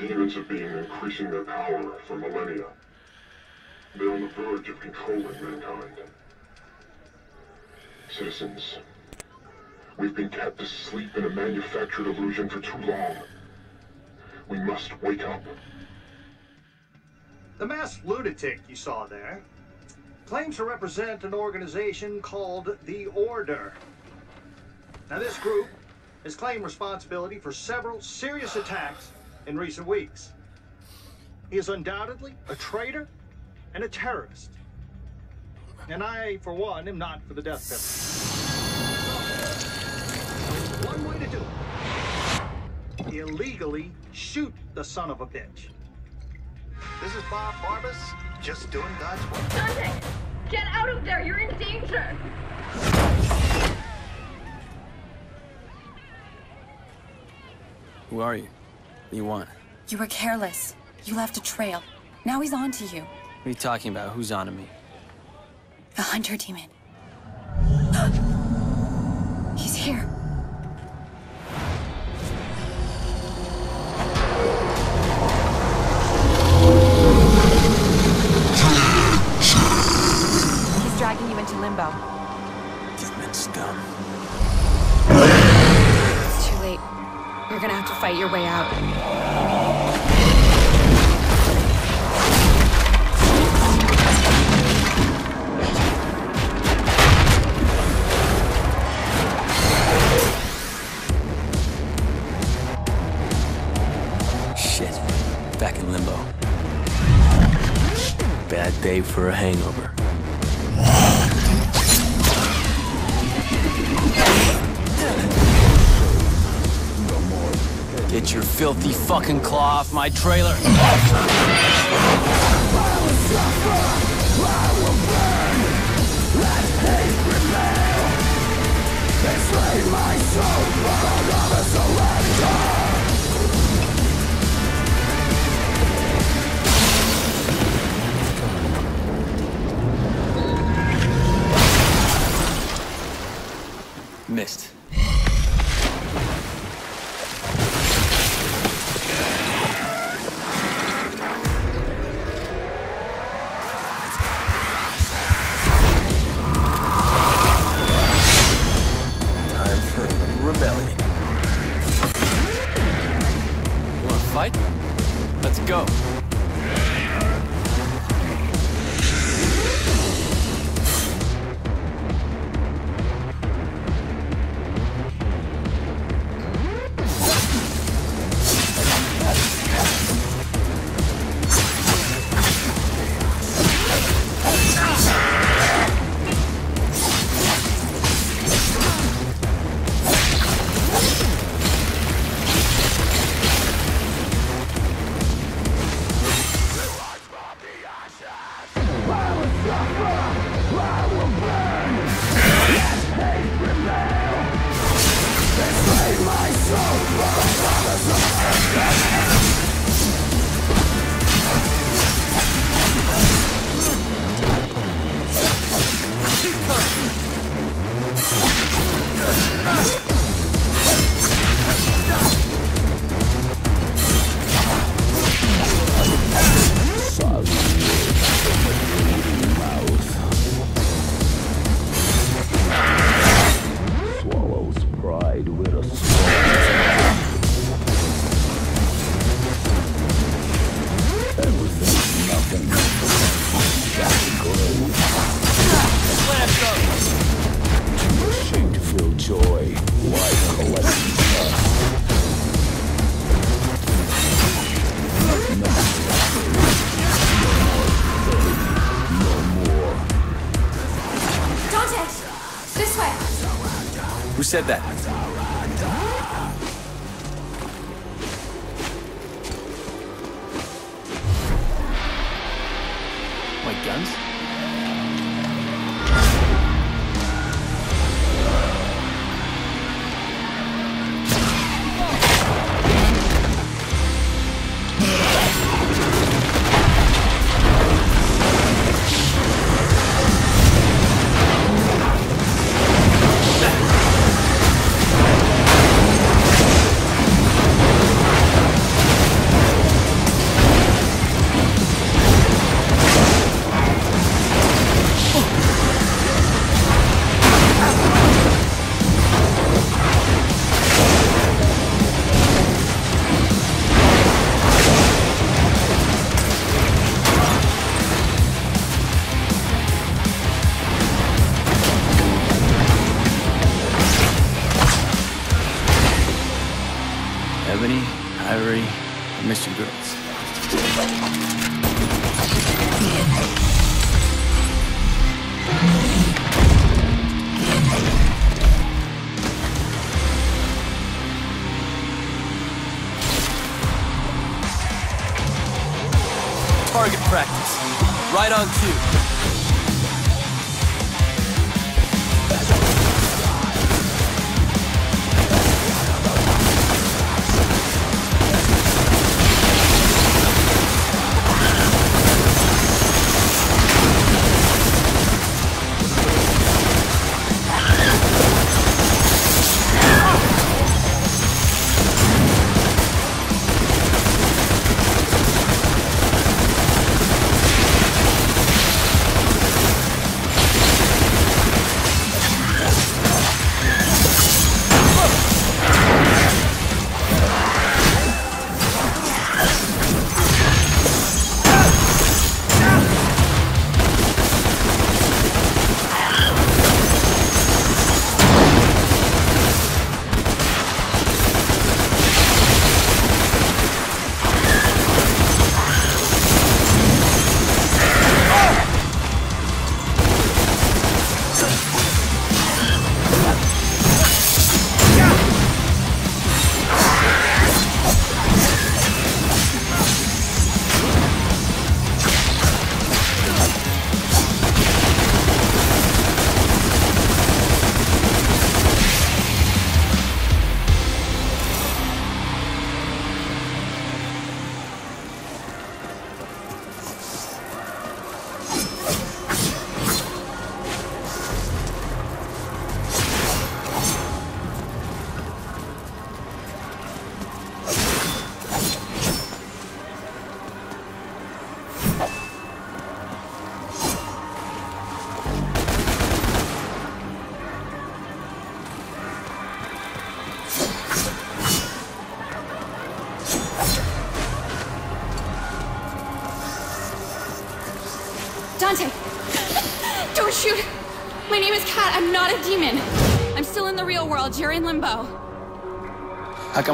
Servants of being increasing their power for millennia. They're on the verge of controlling mankind. Citizens, we've been kept asleep in a manufactured illusion for too long. We must wake up. The masked lunatic you saw there claims to represent an organization called the Order. Now, this group has claimed responsibility for several serious attacks in recent weeks. He is undoubtedly a traitor and a terrorist. And I, for one, am not for the death penalty. One way to do it. Illegally shoot the son of a bitch. This is Bob Barbas, just doing God's work. Dante! Get out of there! You're in danger! Who are you? What do you want? You were careless. You left a trail. Now he's on to you. What are you talking about? Who's on to me? The hunter demon. he's here. He's dragging you into limbo. Demon scum. It's You're gonna have to fight your way out. Shit. Back in limbo. Bad day for a hangover. Get your filthy fucking claw off my trailer. Missed.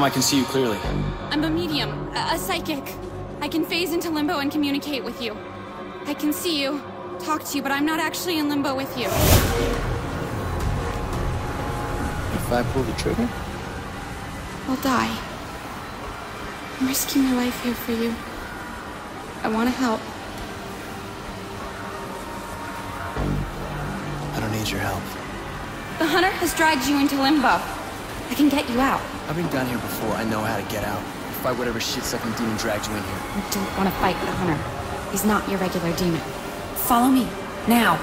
Come I can see you clearly? I'm a medium, a, a psychic. I can phase into limbo and communicate with you. I can see you, talk to you, but I'm not actually in limbo with you. If I pull the trigger? I'll die. I'm risking my life here for you. I want to help. I don't need your help. The hunter has dragged you into limbo. I can get you out. I've been down here before. I know how to get out. Fight whatever shit-sucking demon dragged you in here. You don't want to fight the hunter. He's not your regular demon. Follow me, now.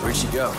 Where'd she go?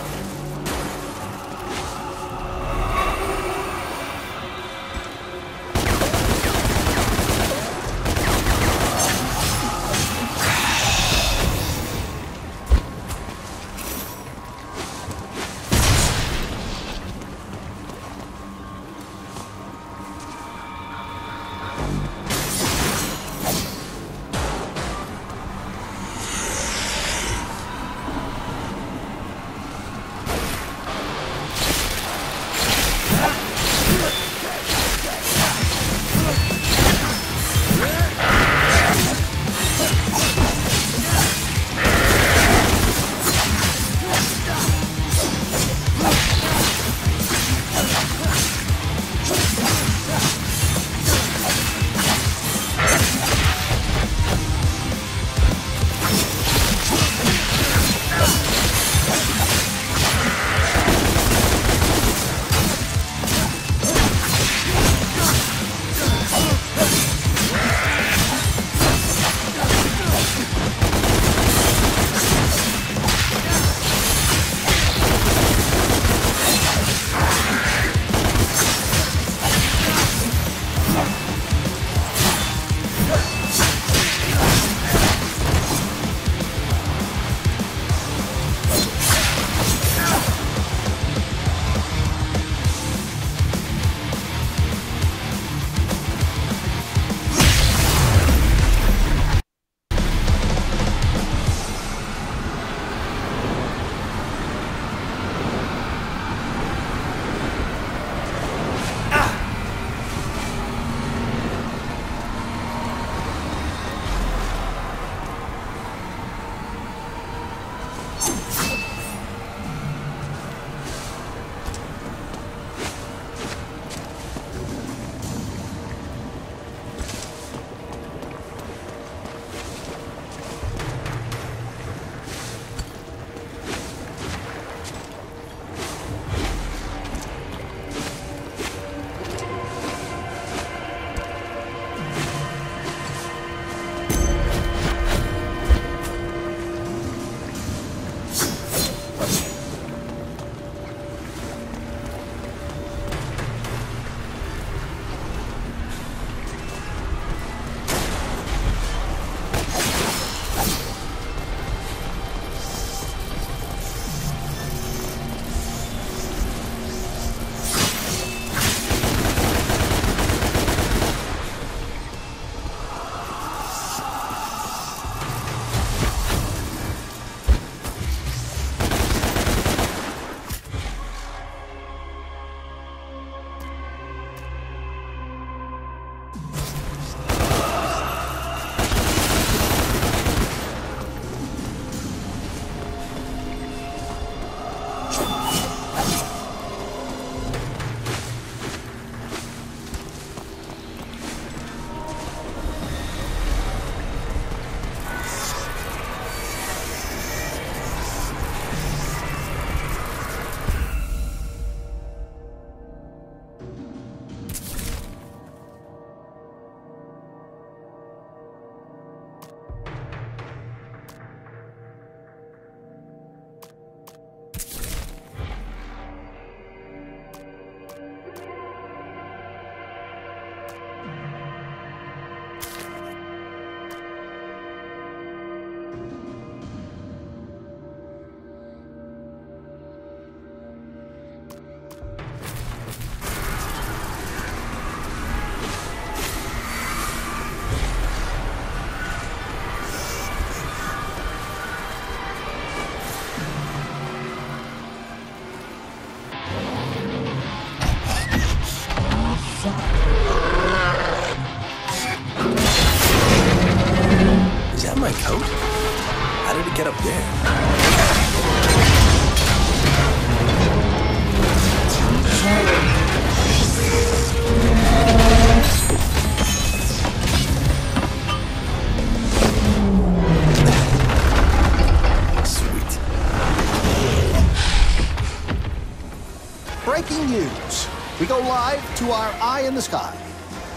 in the sky.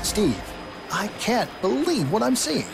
Steve, I can't believe what I'm seeing.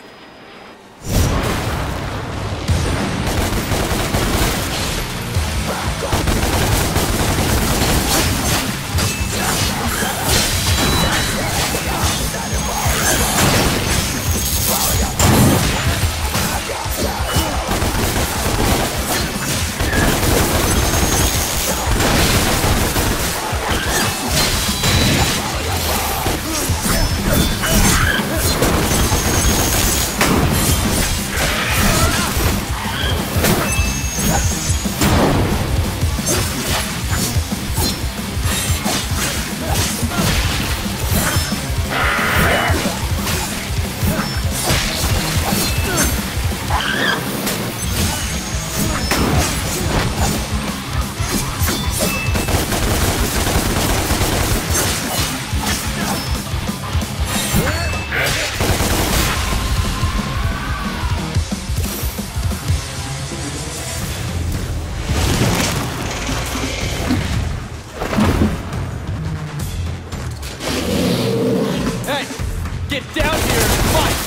Fight!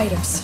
Fighters.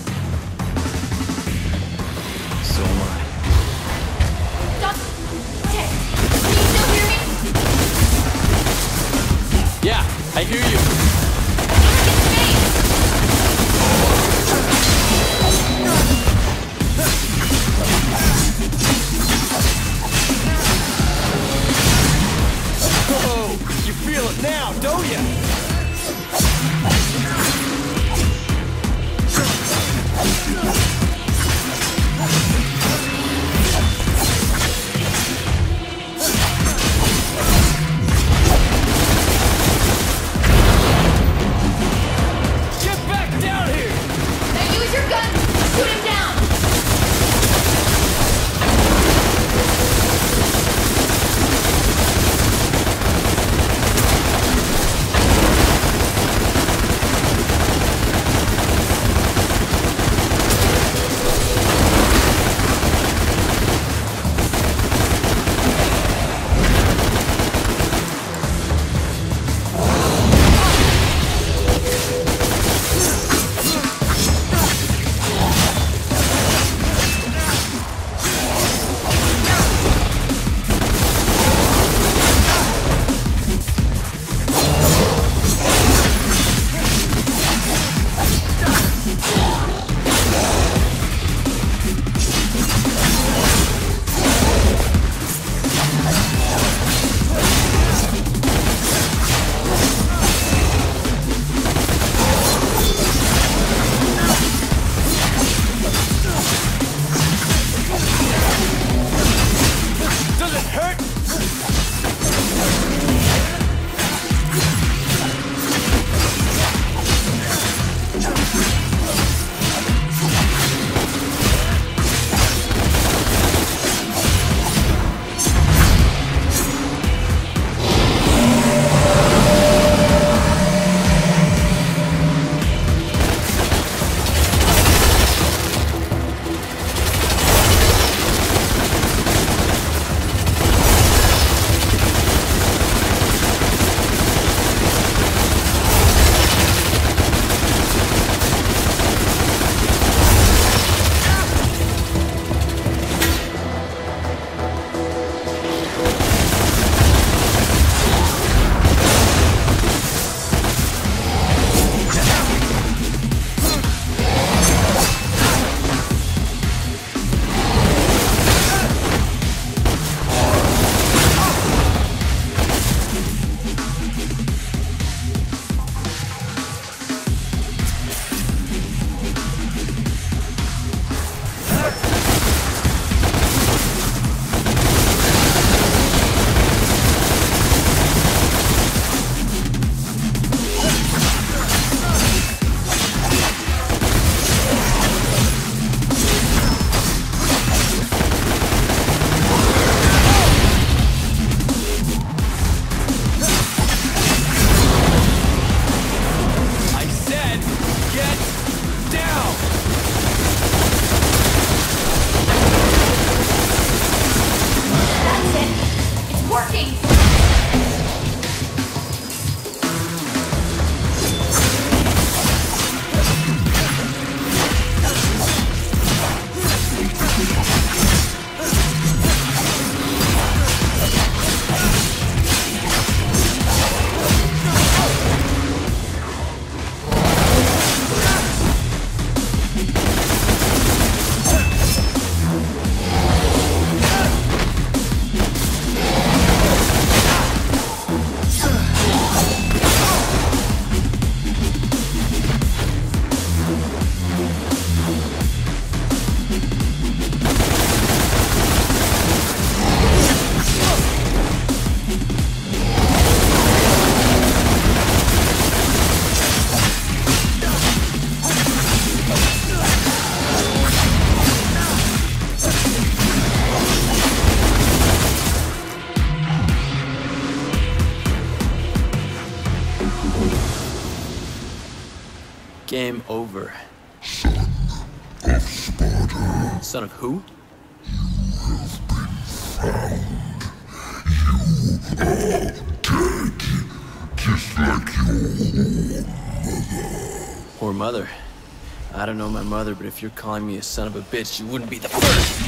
Mother, but if you're calling me a son of a bitch, you wouldn't be the first!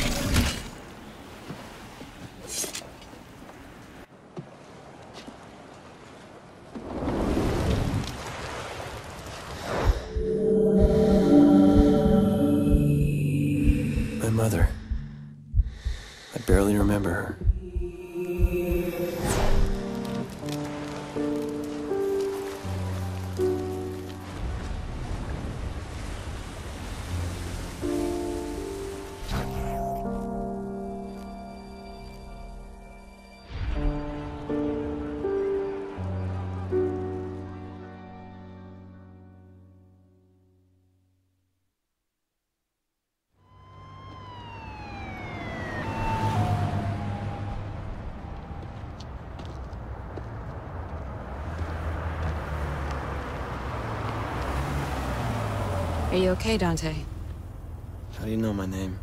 You okay, Dante? How do you know my name?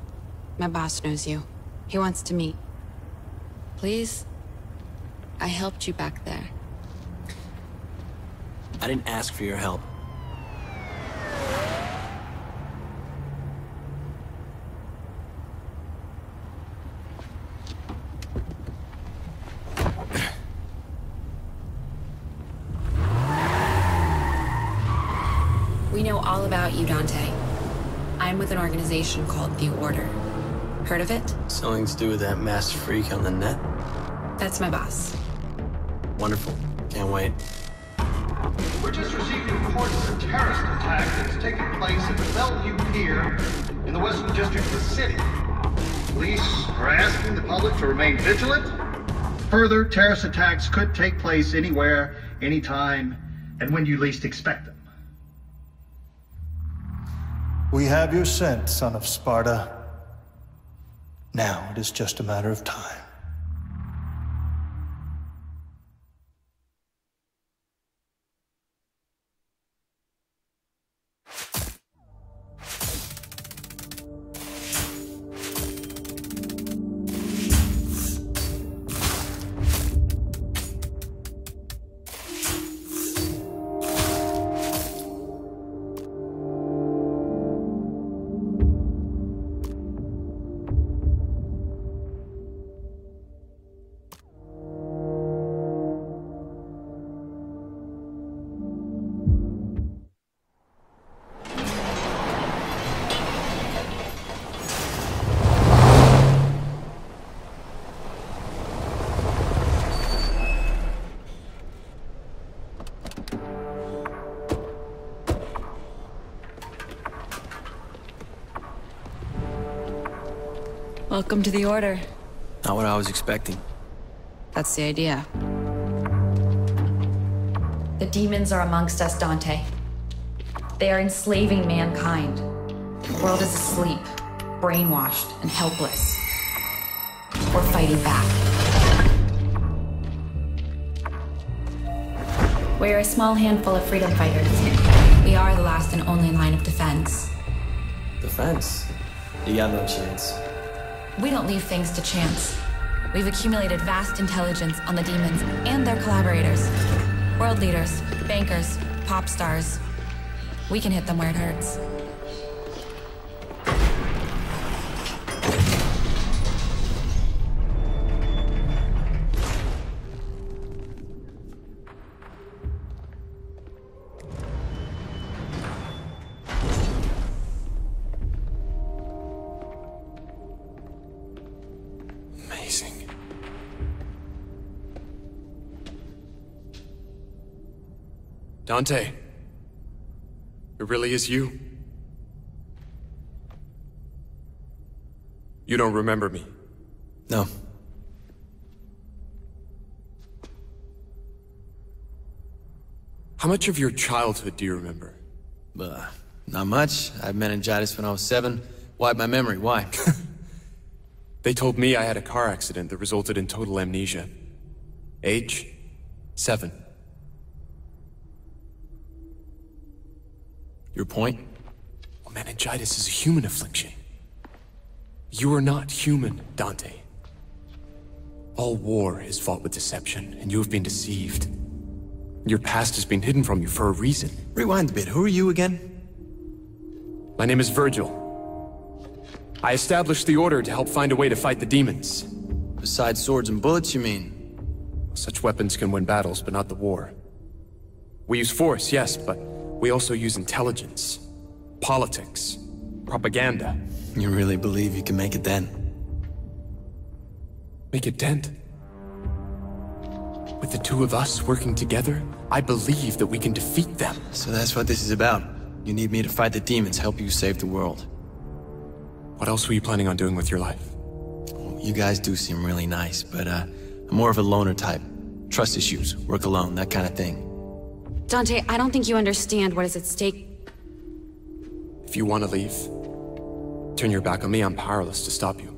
My boss knows you. He wants to meet. Please? I helped you back there. I didn't ask for your help. We know all about you, Dante. I'm with an organization called The Order. Heard of it? Something to do with that mass freak on the net? That's my boss. Wonderful. Can't wait. We're just receiving reports of a terrorist attack that's taking place at the Bellevue Pier in the Western District of the city. Police are asking the public to remain vigilant. Further terrorist attacks could take place anywhere, anytime, and when you least expect them. We have your scent, son of Sparda. Now it is just a matter of time. To the Order. Not what I was expecting. That's the idea. The demons are amongst us, Dante. They are enslaving mankind. The world is asleep, brainwashed, and helpless. We're fighting back. We're a small handful of freedom fighters. We are the last and only line of defense. Defense? You got no chance. We don't leave things to chance. We've accumulated vast intelligence on the demons and their collaborators. World leaders, bankers, pop stars. We can hit them where it hurts. Dante. It really is you. You don't remember me. No. How much of your childhood do you remember? Uh, not much. I had meningitis when I was seven. Wiped my memory. Why? They told me I had a car accident that resulted in total amnesia. Age? Seven. Your point? Well, meningitis is a human affliction. You are not human, Dante. All war is fought with deception, and you have been deceived. Your past has been hidden from you for a reason. Rewind a bit. Who are you again? My name is Virgil. I established the Order to help find a way to fight the demons. Besides swords and bullets, you mean? Such weapons can win battles, but not the war. We use force, yes, but we also use intelligence, politics, propaganda. You really believe you can make a dent? Make a dent? With the two of us working together, I believe that we can defeat them. So that's what this is about. You need me to fight the demons, help you save the world. What else were you planning on doing with your life? Well, you guys do seem really nice, but uh, I'm more of a loner type. Trust issues, work alone, that kind of thing. Dante, I don't think you understand what is at stake. If you want to leave, turn your back on me, I'm powerless to stop you.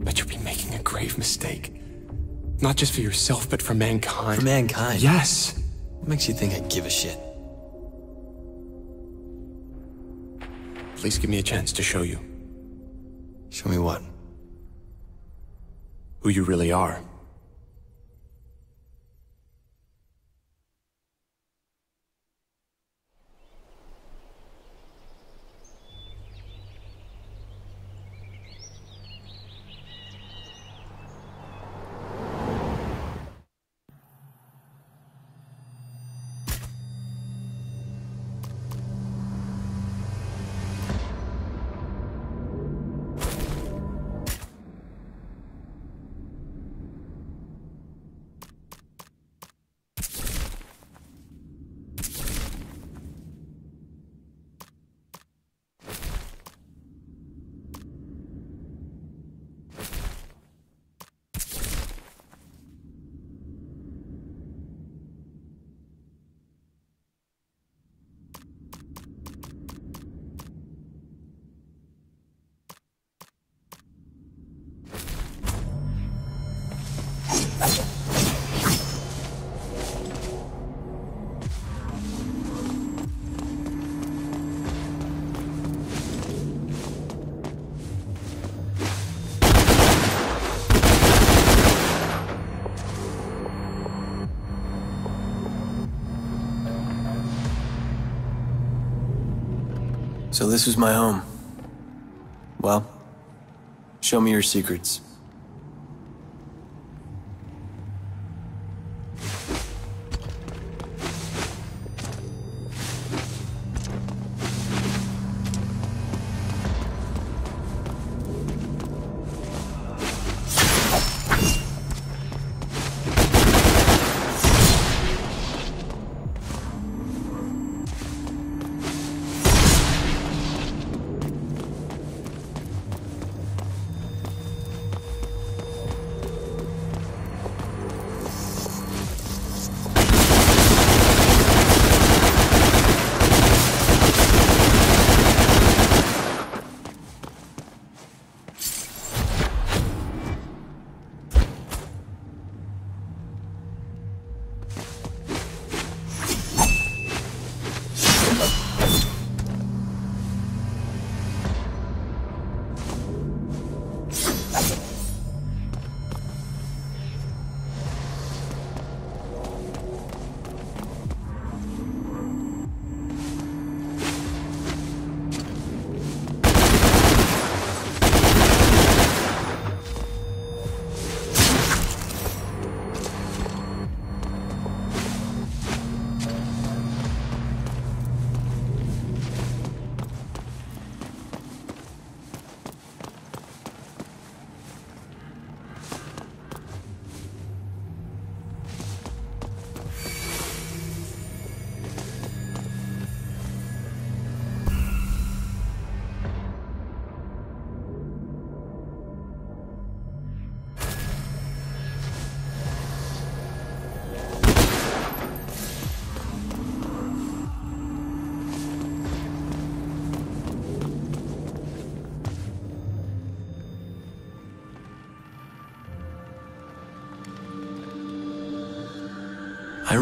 But you'll be making a grave mistake. Not just for yourself, but for mankind. For mankind? Yes! What makes you think I give a shit? Please give me a chance to show you. Show me what? Who you really are. So this was my home. Well, show me your secrets.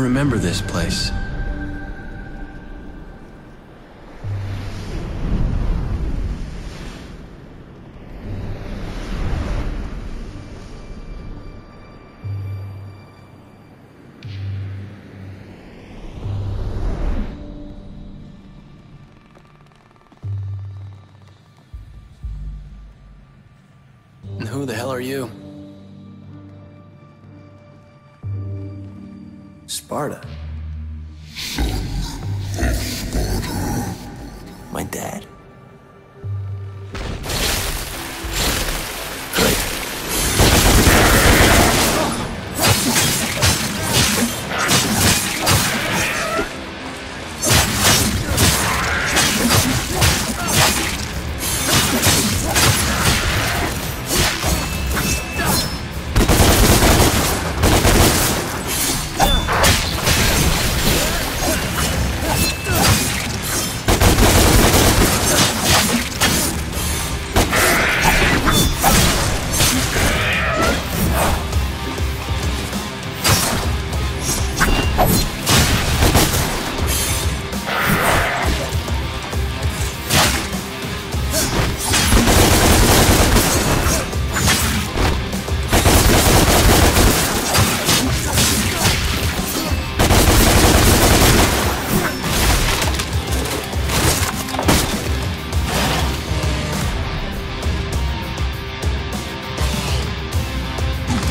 remember this place. And who the hell are you? Sparda. My dad.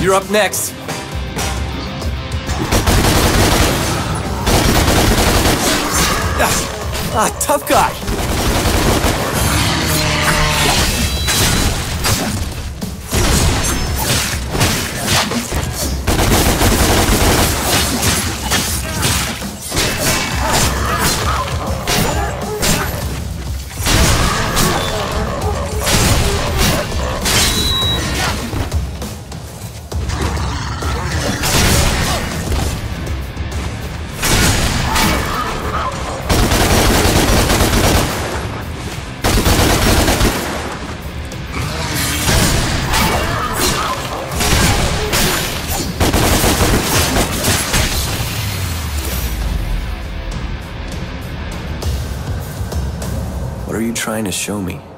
You're up next. Ah, ah, tough guy. Show me?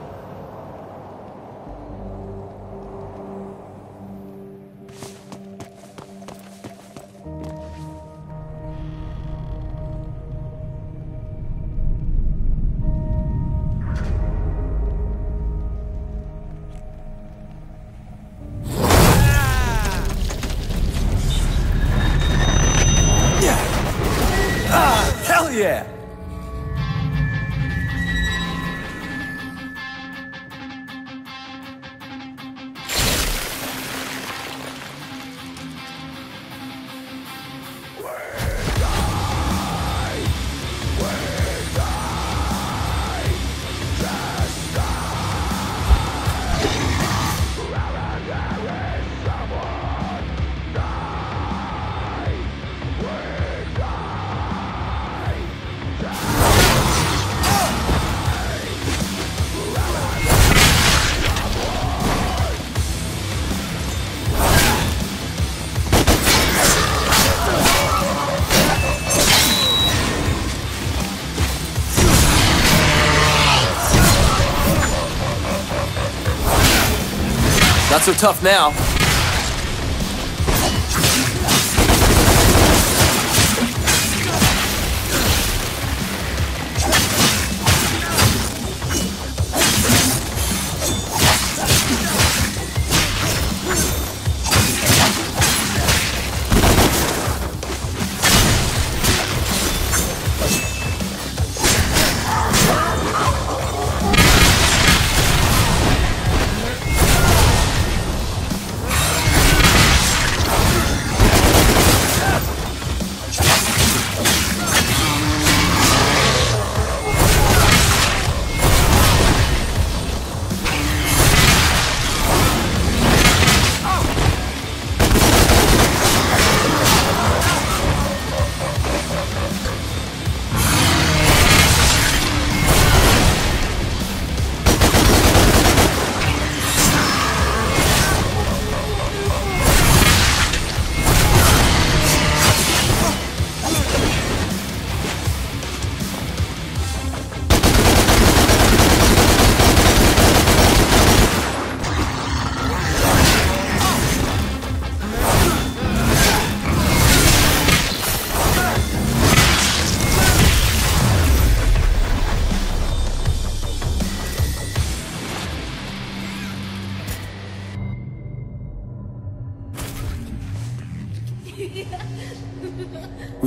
Not so tough now.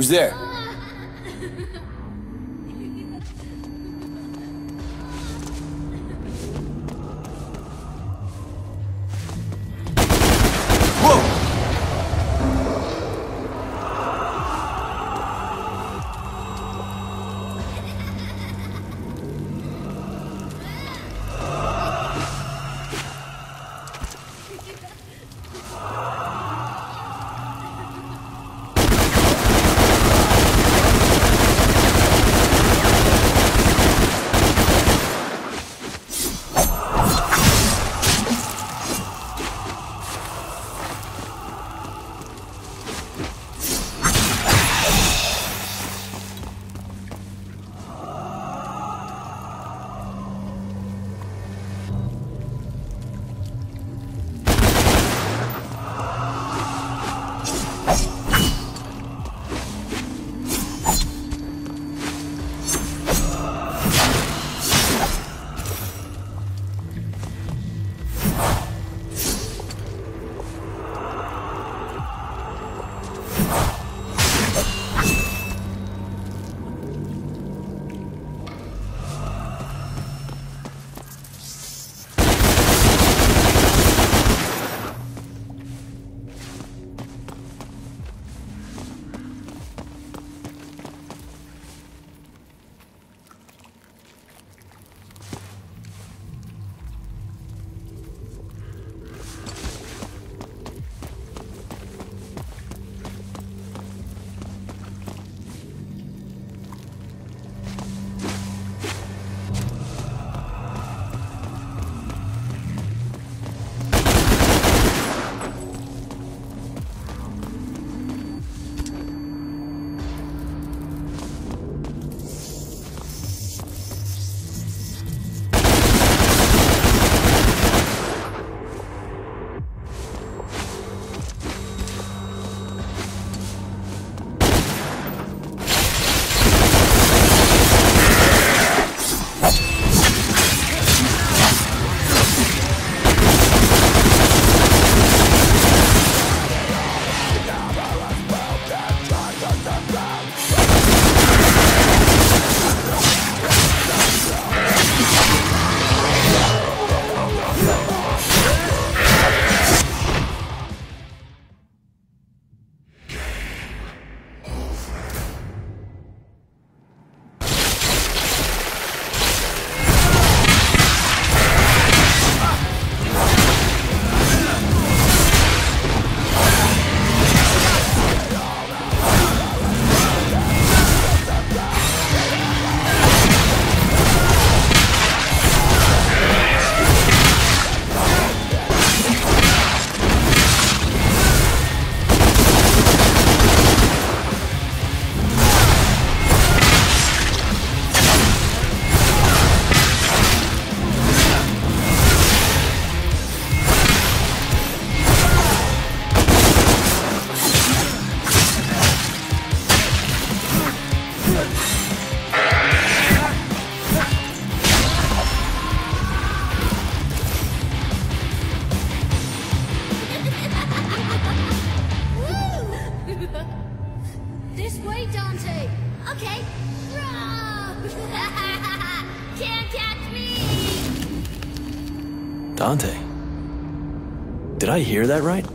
Who's there? I hear that right?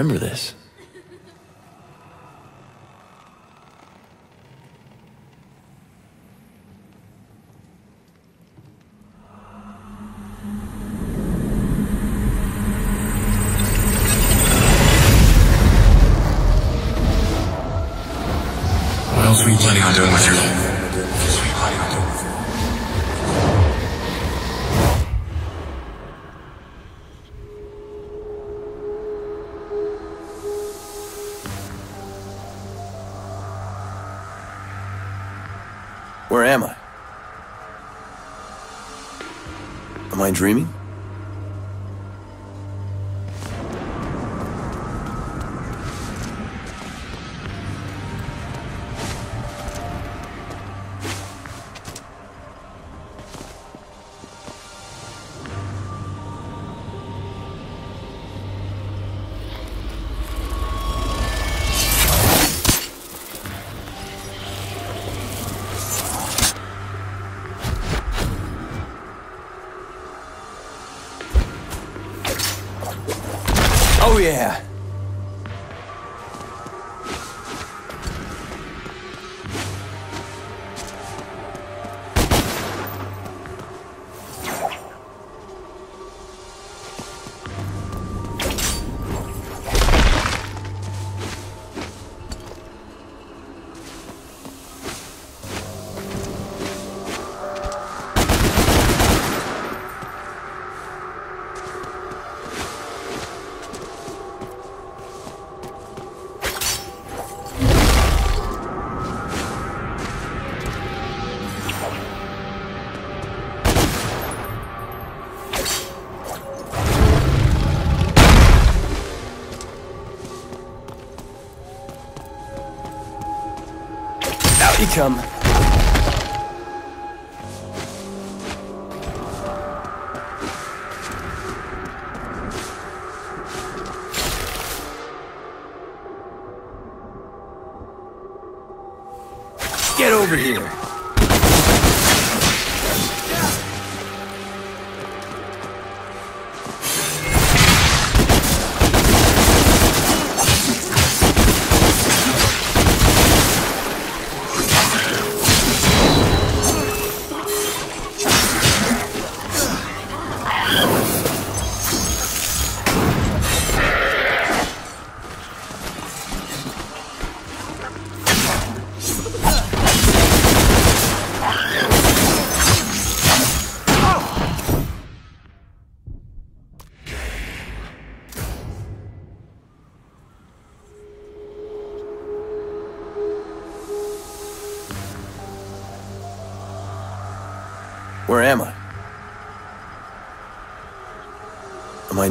Remember this. I dreaming? Out you come. Get over here.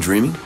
Dreaming?